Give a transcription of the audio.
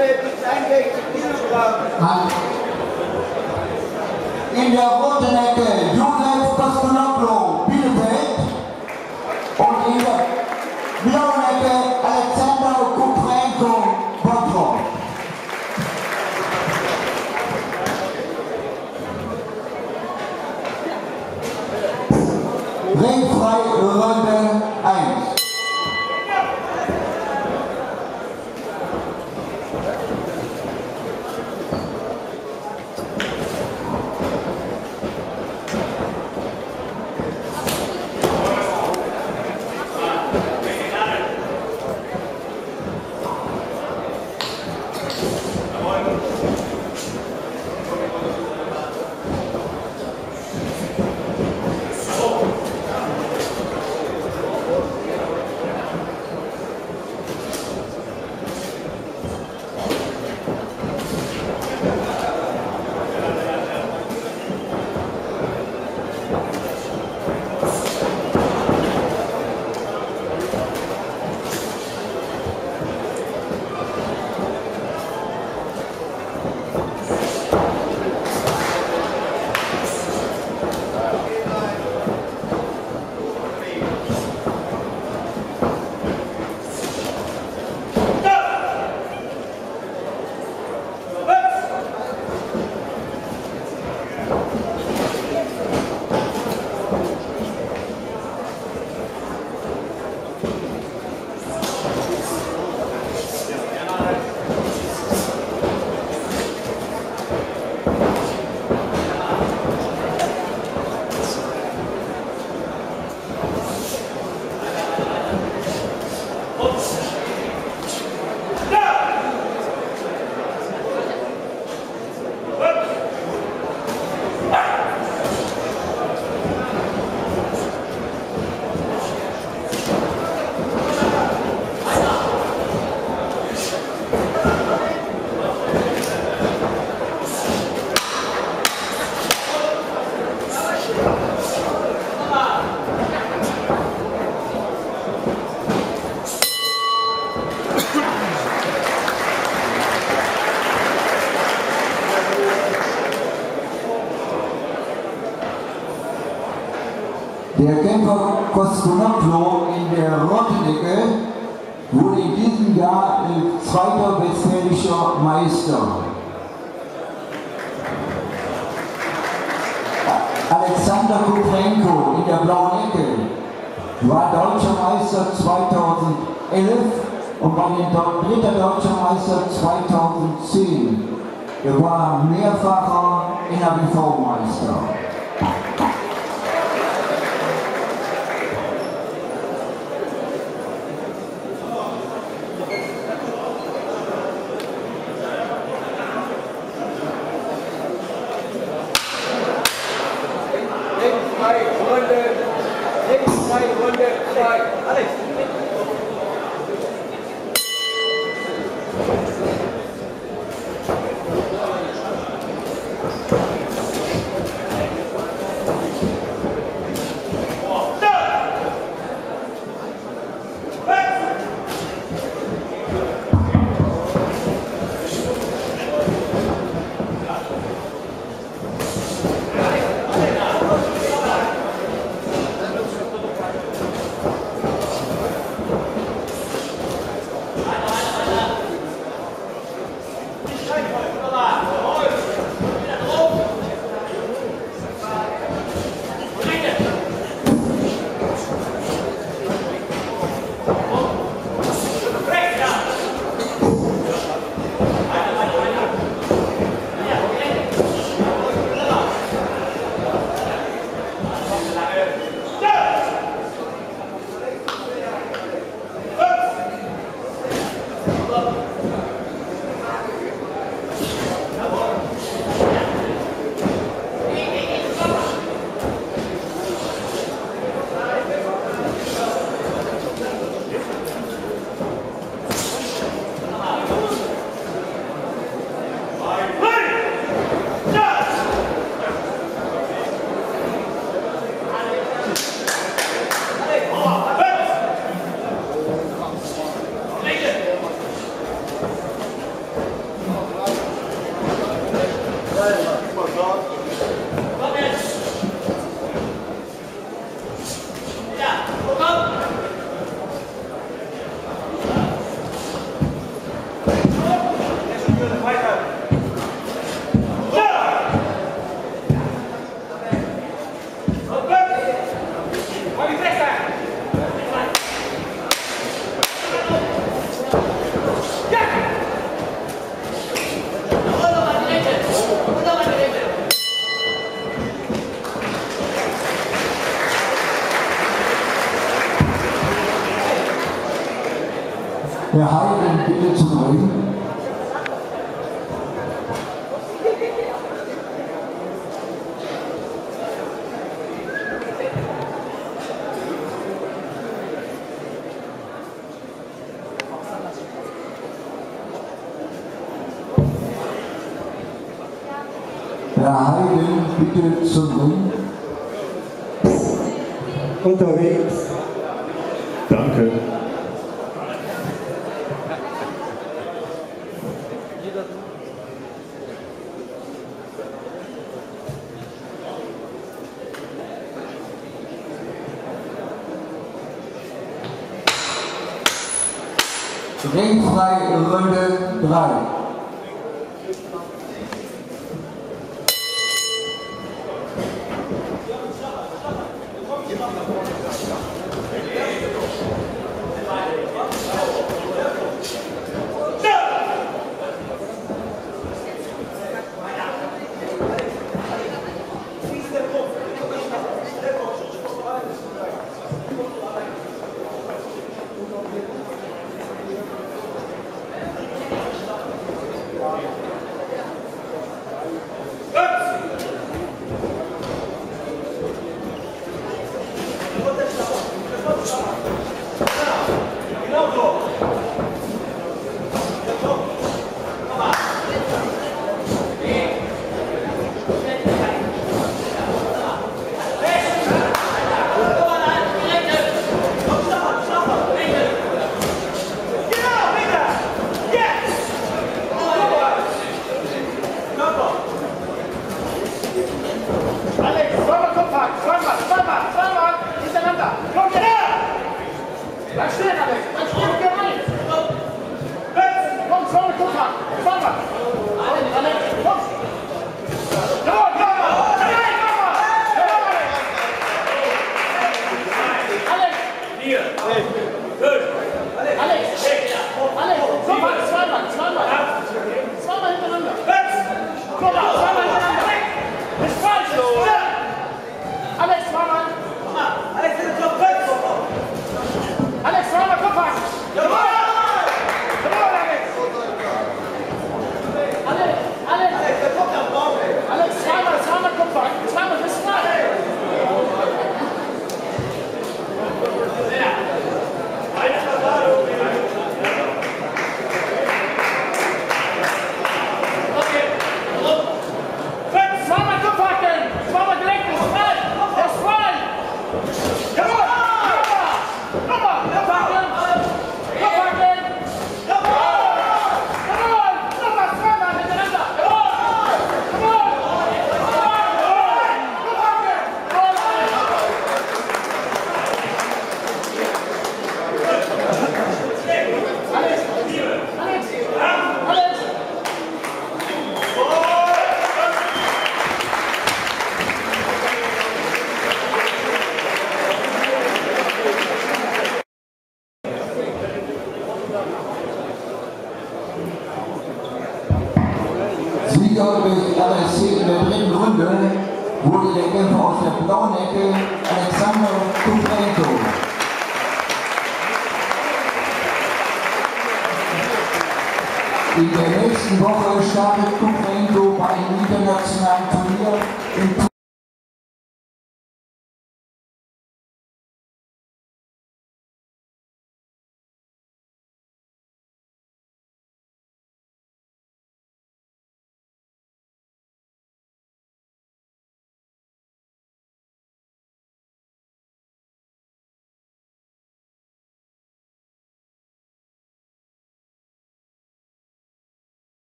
160 Kilogramm. In der roten Ecke Josef Kostonoplo, Der Kämpfer Kostonoplo in der roten Ecke wurde in diesem Jahr zweiter westfälischer Meister. Alexander Kuprenko in der blauen Ecke war deutscher Meister 2011 und war dritter deutscher Meister 2010. Er war mehrfacher NABV-Meister. はださい。Herr Heiden, bitte zum bringen. Herr Heiden, bitte zum Ring. Unterwegs. Ringfrei Runde 3. Brava! In der nächsten Woche startet Clubento bei einem internationalen Turnier